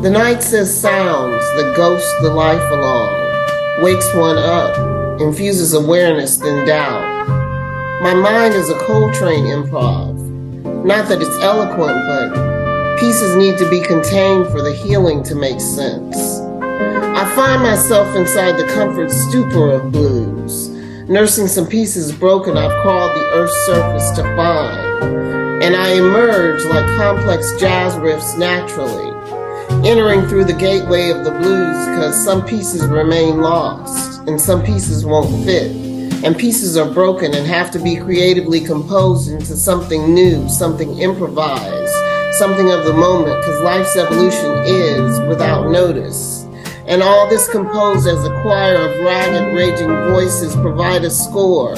The night says sounds that ghost the life along, wakes one up, infuses awareness, then doubt. My mind is a Coltrane improv. Not that it's eloquent, but pieces need to be contained for the healing to make sense. I find myself inside the comfort stupor of blues, nursing some pieces broken I've crawled the earth's surface to find. And I emerge like complex jazz riffs naturally, entering through the gateway of the blues because some pieces remain lost and some pieces won't fit. And pieces are broken and have to be creatively composed into something new, something improvised, something of the moment, because life's evolution is without notice. And all this composed as a choir of ragged, raging voices provide a score.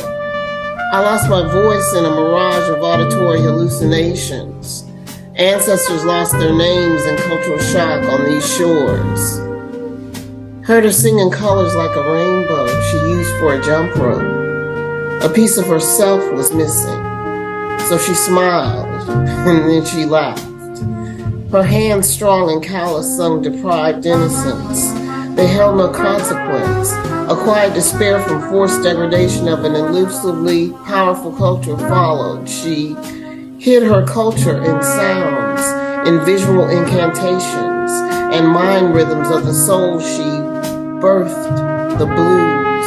I lost my voice in a mirage of auditory hallucinations. Ancestors lost their names in cultural shock on these shores. Heard her sing in colors like a rainbow she used for a jump rope. A piece of herself was missing. So she smiled, and then she laughed. Her hands strong and callous sung deprived innocence. They held no consequence. A quiet despair from forced degradation of an elusively powerful culture followed. She hid her culture in sounds, in visual incantations, and mind rhythms of the soul she birthed the blues.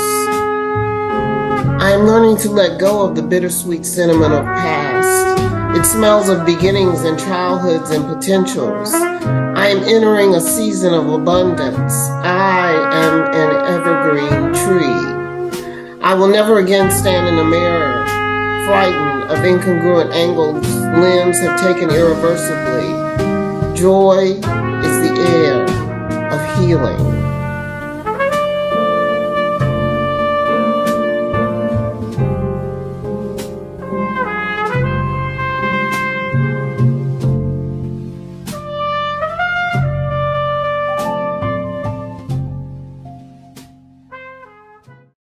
I am learning to let go of the bittersweet cinnamon of past. It smells of beginnings and childhoods and potentials. I am entering a season of abundance. I am an evergreen tree. I will never again stand in a mirror, frightened of incongruent angles limbs have taken irreversibly. Joy is the air of healing.